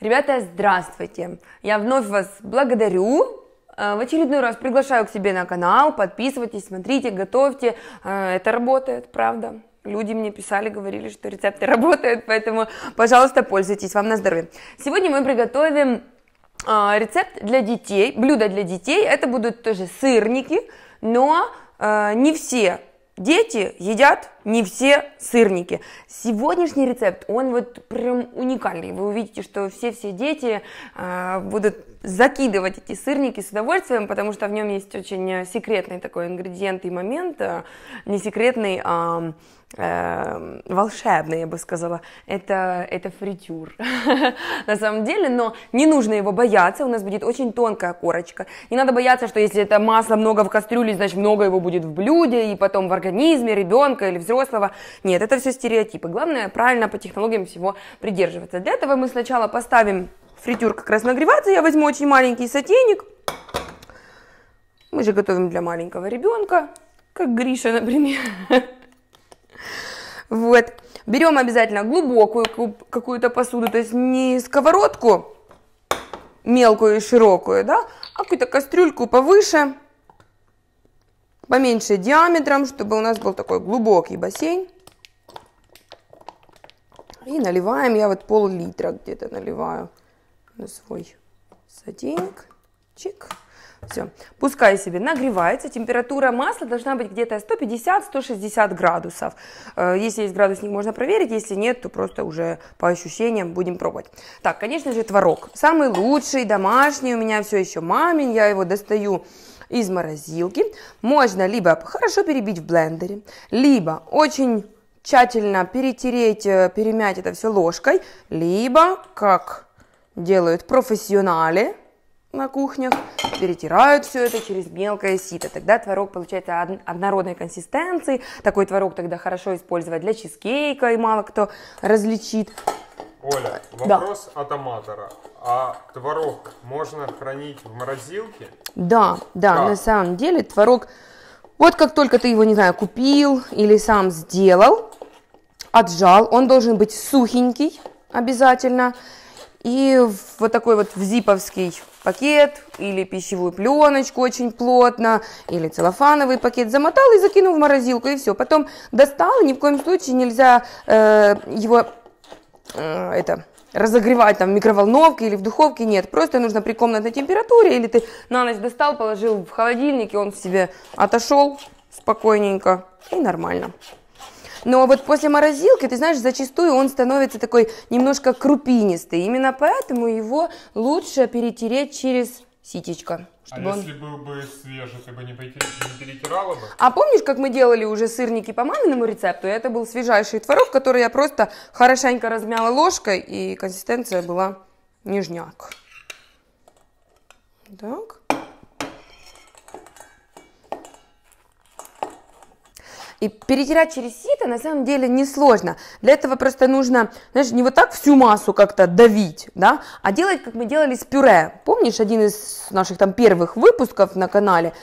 Ребята, здравствуйте! Я вновь вас благодарю. Э, В очередной раз приглашаю к себе на канал. Подписывайтесь, смотрите, готовьте. Э, Это работает, правда. Люди мне писали, говорили, что рецепты работают, поэтому, пожалуйста, пользуйтесь. Вам на здоровье. Сегодня мы приготовим э, рецепт для детей, блюдо для детей. Это будут тоже сырники, но не все дети едят не все сырники. Сегодняшний рецепт, он вот прям уникальный. Вы увидите, что все-все дети э, будут закидывать эти сырники с удовольствием, потому что в нем есть очень секретный такой ингредиент и момент, э, не секретный, а э, волшебный, я бы сказала, это, это фритюр. На самом деле, но не нужно его бояться, у нас будет очень тонкая корочка, не надо бояться, что если это масло много в кастрюле, значит много его будет в блюде и потом в организме ребенка или взрослого, нет, это все стереотипы, главное правильно по технологиям всего придерживаться. Для этого мы сначала поставим фритюр как раз нагреваться, я возьму очень маленький сотейник, мы же готовим для маленького ребенка, как Гриша, например. Вот. Берем обязательно глубокую какую-то посуду, то есть не сковородку мелкую и широкую, да, а какую-то кастрюльку повыше, поменьше диаметром, чтобы у нас был такой глубокий бассейн. И наливаем, я вот пол-литра где-то наливаю на свой сотейник. Чик. Все, пускай себе нагревается, температура масла должна быть где-то 150-160 градусов. Э, если есть градусник, можно проверить, если нет, то просто уже по ощущениям будем пробовать. Так, конечно же, творог. Самый лучший, домашний, у меня все еще мамин, я его достаю из морозилки. Можно либо хорошо перебить в блендере, либо очень тщательно перетереть, э, перемять это все ложкой, либо, как делают профессионалы, на кухнях, перетирают все это через мелкое сито. Тогда творог получается однородной консистенции. Такой творог тогда хорошо использовать для чизкейка, и мало кто различит. Оля, вопрос да. от аматора. А творог можно хранить в морозилке? Да, да, как? на самом деле творог, вот как только ты его, не знаю, купил или сам сделал, отжал, он должен быть сухенький обязательно. И вот такой вот в зиповский пакет или пищевую пленочку очень плотно, или целлофановый пакет замотал и закинул в морозилку, и все. Потом достал, ни в коем случае нельзя э, его э, это, разогревать там в микроволновке или в духовке, нет. Просто нужно при комнатной температуре, или ты на ночь достал, положил в холодильник, и он себе отошел спокойненько, и нормально. Но вот после морозилки, ты знаешь, зачастую он становится такой немножко крупинистый. Именно поэтому его лучше перетереть через ситечко. А если он... был бы свежий, ты бы не, перетирала бы? А помнишь, как мы делали уже сырники по маминому рецепту? Это был свежайший творог, который я просто хорошенько размяла ложкой, и консистенция была нежняк. Так. И перетирать через сито на самом деле несложно. Для этого просто нужно, знаешь, не вот так всю массу как-то давить, да, а делать, как мы делали с пюре. Помнишь, один из наших там первых выпусков на канале,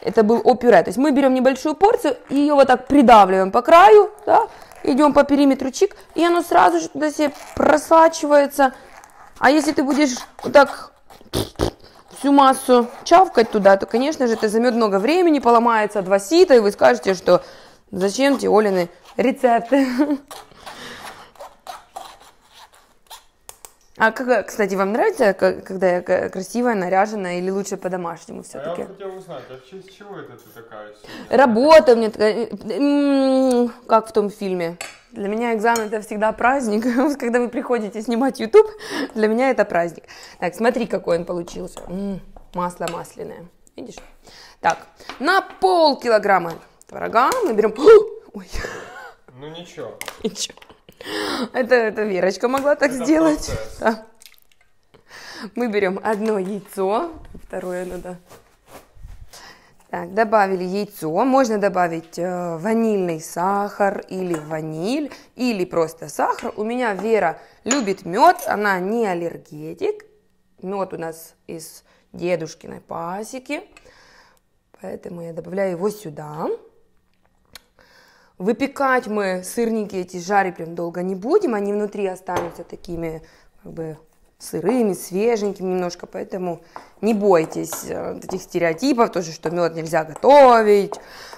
это был о пюре. То есть мы берем небольшую порцию и ее вот так придавливаем по краю, да, идем по периметру чик, и оно сразу же туда себе просачивается. А если ты будешь вот так всю массу чавкать туда, то, конечно же, это займет много времени, поломается два сита, и вы скажете, что Зачем те Олины рецепты? А как, кстати, вам нравится, когда я красивая, наряженная или лучше по-домашнему все-таки? А я хотел узнать, а в честь чего это ты такая? Работа у меня такая, как в том фильме. Для меня экзамен это всегда праздник. Когда вы приходите снимать YouTube, для меня это праздник. Так, смотри, какой он получился. М-м, масло масляное. Видишь? Так, на пол килограмма творога мы берем... Ой. Ну ничего. Ничего. Это, это Верочка могла так это сделать. Да. Мы берем одно яйцо, второе надо. Так, добавили яйцо. Можно добавить э, ванильный сахар или ваниль, или просто сахар. У меня Вера любит мед, она не аллергетик. Мед у нас из дедушкиной пасеки. Поэтому я добавляю его сюда. Выпекать мы сырники эти жарить прям долго не будем, они внутри останутся такими как бы сырыми, свеженьким немножко, поэтому не бойтесь э, этих стереотипов, тоже, что мед нельзя готовить,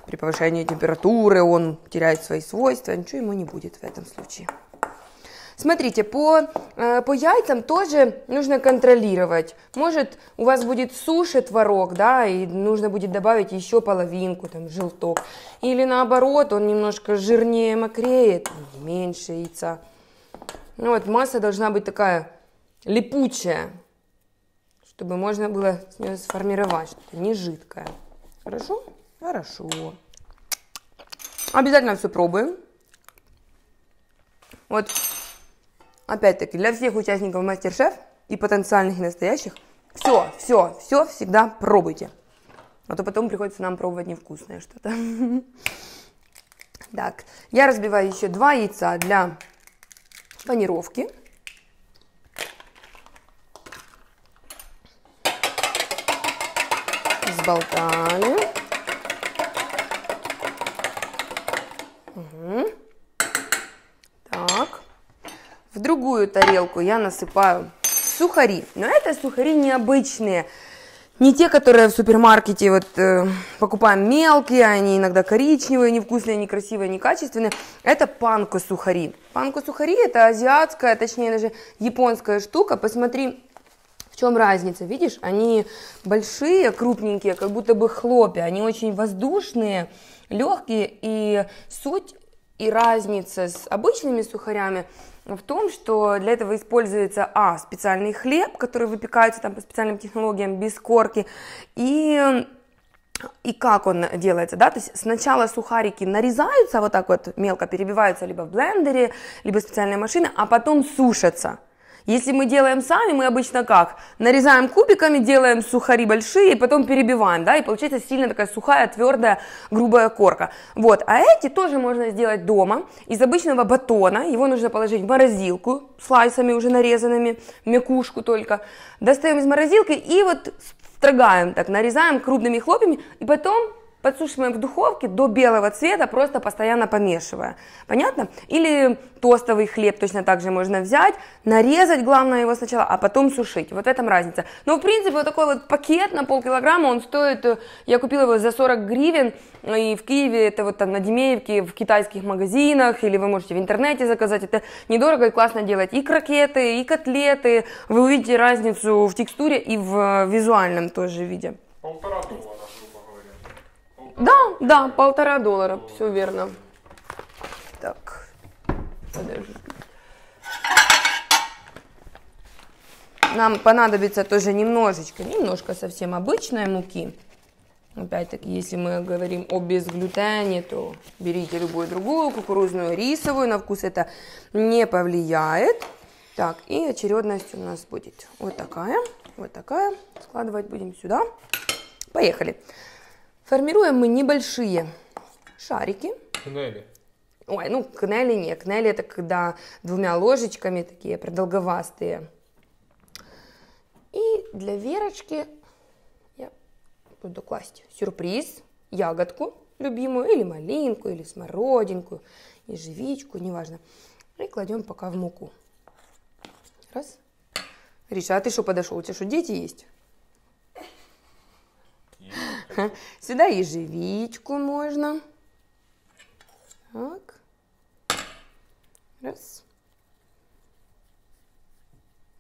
при повышении температуры он теряет свои свойства, ничего ему не будет в этом случае. Смотрите, по, э, по яйцам тоже нужно контролировать. Может, у вас будет суши творог, да, и нужно будет добавить еще половинку, там, желток. Или наоборот, он немножко жирнее мокреет, меньше яйца. Ну вот, масса должна быть такая липучая, чтобы можно было с нее сформировать что-то не жидкое. Хорошо? Хорошо. Обязательно все пробуем. Вот Опять-таки, для всех участников мастер-шеф и потенциальных и настоящих, все, все, все всегда пробуйте. А то потом приходится нам пробовать невкусное что-то. Так, я разбиваю еще два яйца для панировки. Сболтали. Угу. Так. В другую тарелку я насыпаю сухари. Но это сухари необычные. Не те, которые в супермаркете вот э, покупаем мелкие, они иногда коричневые, невкусные, некрасивые, некачественные. Это панко-сухари. Панко-сухари это азиатская, точнее даже японская штука. Посмотри, в чем разница. Видишь, они большие, крупненькие, как будто бы хлопья. Они очень воздушные, легкие. И суть и разница с обычными сухарями – в том, что для этого используется, а, специальный хлеб, который выпекается там по специальным технологиям, без корки, и и как он делается, да, то есть сначала сухарики нарезаются вот так вот мелко, перебиваются либо в блендере, либо в специальной машине, а потом сушатся. Если мы делаем сами, мы обычно как? Нарезаем кубиками, делаем сухари большие, и потом перебиваем, да, и получается сильно такая сухая, твердая, грубая корка. Вот, а эти тоже можно сделать дома из обычного батона, его нужно положить в морозилку, слайсами уже нарезанными, мякушку только. Достаем из морозилки и вот строгаем так, нарезаем крупными хлопьями, и потом подсушиваем в духовке до белого цвета, просто постоянно помешивая. Понятно? Или тостовый хлеб точно так же можно взять, нарезать, главное его сначала, а потом сушить. Вот в этом разница. Но, в принципе, вот такой вот пакет на полкилограмма, он стоит, э, я купила его за 40 гривен, и в Киеве это вот там на Демеевке, в китайских магазинах, или вы можете в интернете заказать. Это недорого и классно делать и крокеты, и котлеты. Вы увидите разницу в текстуре и в э, визуальном тоже виде. Да, полтора доллара, все верно. Так, подожди. Нам понадобится тоже немножечко, немножко совсем обычной муки. Опять-таки, если мы говорим о безглютене, то берите любую другую, кукурузную, рисовую, на вкус это не повлияет. Так, и очередность у нас будет вот такая, вот такая. Складывать будем сюда. Поехали. Формируем мы небольшие шарики. Кнели. Ой, ну кнели не. Кнели это когда двумя ложечками такие продолговастые. И для Верочки я буду класть сюрприз, ягодку любимую, или малинку, или смородинку, ежевичку, неважно. И кладем пока в муку. Раз. Риша, а ты что подошел? У тебя что, дети есть? Сюда ежевичку можно. Так. Раз.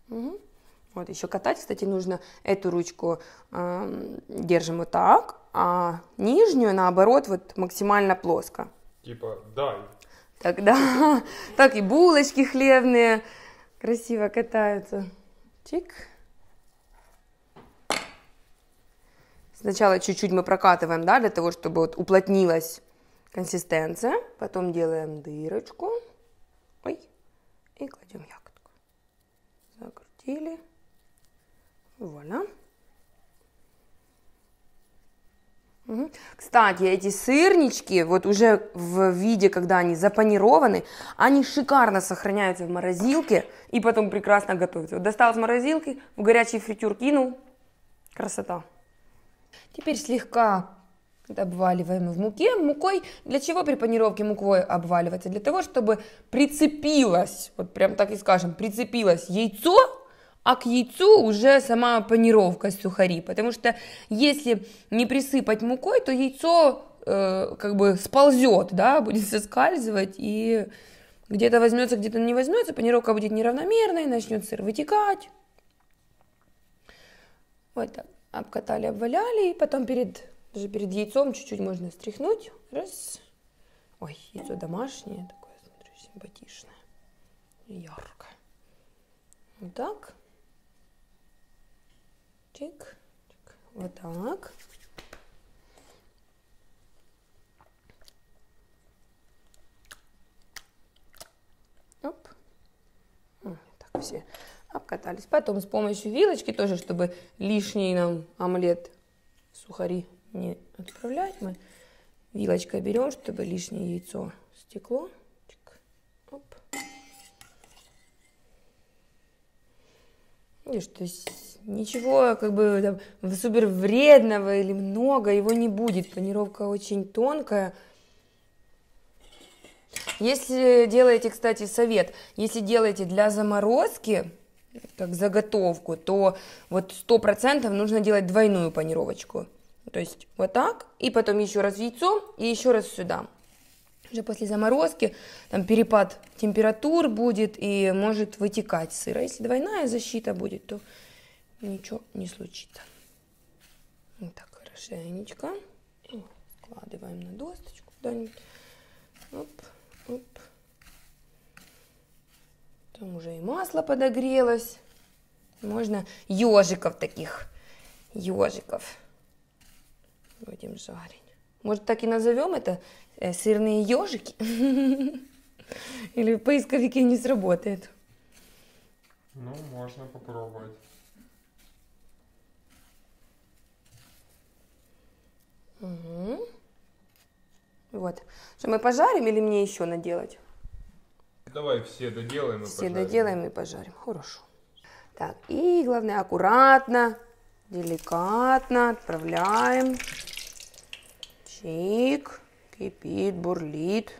Угу. Вот еще катать, кстати, нужно эту ручку э, держим вот так, а нижнюю наоборот вот максимально плоско. Типа дай. Тогда так и булочки хлебные красиво катаются. Чик. Сначала чуть-чуть мы прокатываем, да, для того, чтобы вот уплотнилась консистенция. Потом делаем дырочку. Ой. И кладем ягодку. Закрутили. Вуаля. Кстати, эти сырнички, вот уже в виде, когда они запанированы, они шикарно сохраняются в морозилке и потом прекрасно готовятся. Вот достал из морозилки, в горячий фритюр кинул. Красота. Теперь слегка обваливаем в муке. Мукой для чего при панировке мукой обваливаться? Для того, чтобы прицепилось, вот прям так и скажем, прицепилось яйцо, а к яйцу уже сама панировка сухари, потому что если не присыпать мукой, то яйцо э, как бы сползет, да, будет соскальзывать и где-то возьмется, где-то не возьмется, панировка будет неравномерной, начнет сыр вытекать. Вот так, обкатали, обваляли, и потом перед, даже перед яйцом чуть-чуть можно стряхнуть. Раз. Ой, яйцо домашнее, такое, смотрю, симпатичное, яркое. Вот так. Чик, чик. Вот так. Оп. Так, все обкатались. Потом с помощью вилочки тоже, чтобы лишний нам омлет, сухари не отправлять, мы вилочкой берем, чтобы лишнее яйцо стекло. Оп. Видишь, то есть ничего как бы там, супер вредного или много его не будет. Панировка очень тонкая. Если делаете, кстати, совет, если делаете для заморозки, как заготовку, то вот сто процентов нужно делать двойную панировочку. То есть вот так, и потом еще раз яйцо, и еще раз сюда. Уже после заморозки там перепад температур будет и может вытекать сыр. А если двойная защита будет, то ничего не случится. Вот так хорошенечко. Складываем на досточку куда-нибудь оп. Там уже и масло подогрелось. Можно ежиков таких, ежиков будем жарить. Может, так и назовем это э, сырные ежики? Или в поисковике не сработает? Ну, можно попробовать. Угу. Вот. Что мы пожарим или мне еще наделать? Давай все доделаем и все пожарим. доделаем и пожарим. Хорошо. Так, и главное аккуратно, деликатно отправляем. Чик, кипит, бурлит.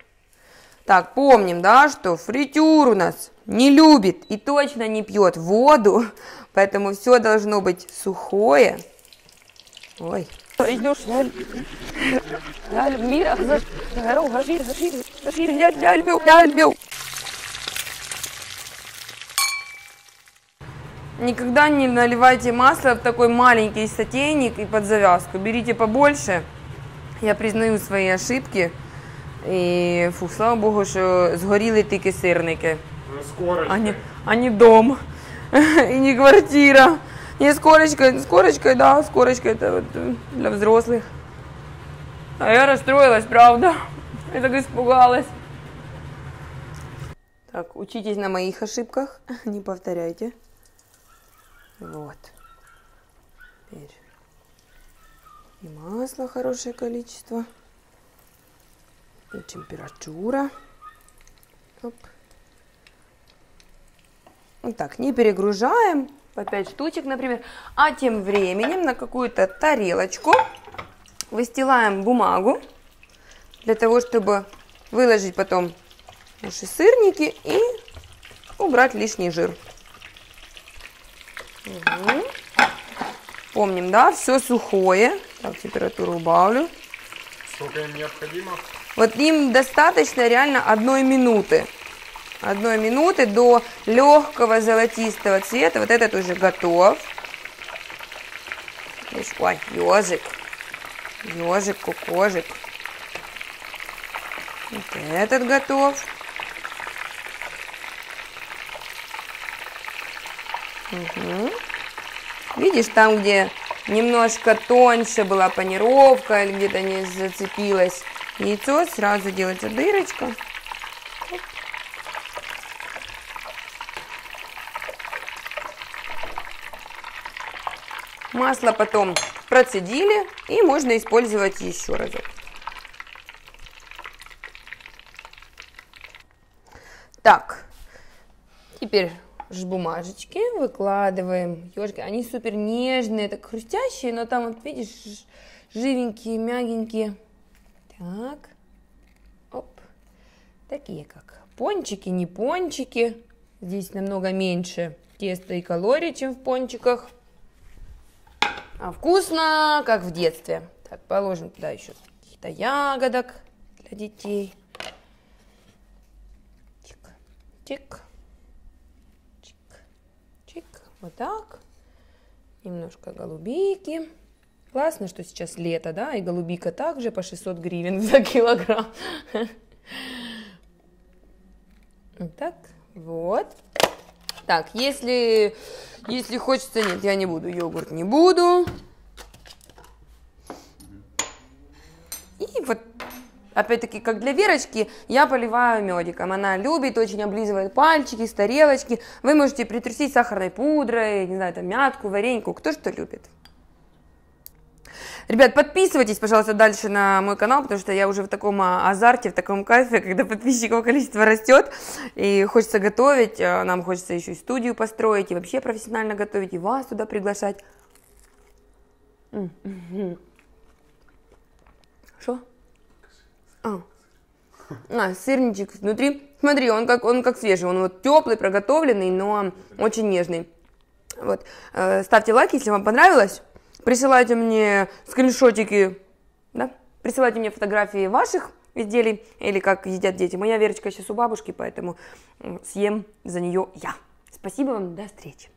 Так, помним, да, что фритюр у нас не любит и точно не пьет воду, поэтому все должно быть сухое. Ой. Никогда не наливайте масло в такой маленький сотейник и под завязку. Берите побольше. Я признаю свої ошибки. І фу, слава Богу, що згоріли тільки сирники. Ну, с корочкой. А не, а не дом. И не квартира. Не с корочкой. С корочкой, да, с корочкой это вот э, для взрослых. А я расстроилась, правда. Я так испугалась. Так, учитесь на моих ошибках, не повторяйте. Вот. Теперь и масла хорошее количество. И температура. Оп. Вот так, не перегружаем. По 5 штучек, например. А тем временем на какую-то тарелочку выстилаем бумагу. Для того, чтобы выложить потом наши сырники и убрать лишний жир. Угу. Помним, да, все сухое. Так, температуру убавлю. Сколько им необходимо? Вот им достаточно реально одной минуты. Одной минуты до легкого золотистого цвета. Вот этот уже готов. Ой, ежик. Ежик, кукожик. Вот этот готов. Угу. Видишь, там, где немножко тоньше была панировка или где-то не зацепилось яйцо, сразу делается дырочка. Масло потом процедили и можно использовать еще разок. Так, теперь бумажечки, выкладываем ежики. Они супер нежные, так хрустящие, но там вот видишь, живенькие, мягенькие. Так, оп, такие как пончики, не пончики. Здесь намного меньше теста и калорий, чем в пончиках. А вкусно, как в детстве. Так, положим туда еще каких-то ягодок для детей. Чик, чик. Вот так. Немножко голубики. Классно, что сейчас лето, да, и голубика также по 600 гривен за килограмм. Вот так, вот. Так, если, если хочется, нет, я не буду, йогурт не буду. И вот, опять-таки, как для Верочки, я поливаю медиком. Она любит, очень облизывает пальчики с тарелочки. Вы можете притрусить сахарной пудрой, не знаю, там, мятку, вареньку, кто что любит. Ребят, подписывайтесь, пожалуйста, дальше на мой канал, потому что я уже в таком а, азарте, в таком кайфе, когда подписчиков количество растет, и хочется готовить, а, нам хочется еще и студию построить, и вообще профессионально готовить, и вас туда приглашать. Что? А. а, сырничек внутри. Смотри, он как, он как свежий, он вот теплый, проготовленный, но очень нежный. Вот. Э, ставьте лайк, если вам понравилось присылайте мне скриншотики, да, присылайте мне фотографии ваших изделий или как едят дети. Моя Верочка сейчас у бабушки, поэтому съем за нее я. Спасибо вам, до встречи.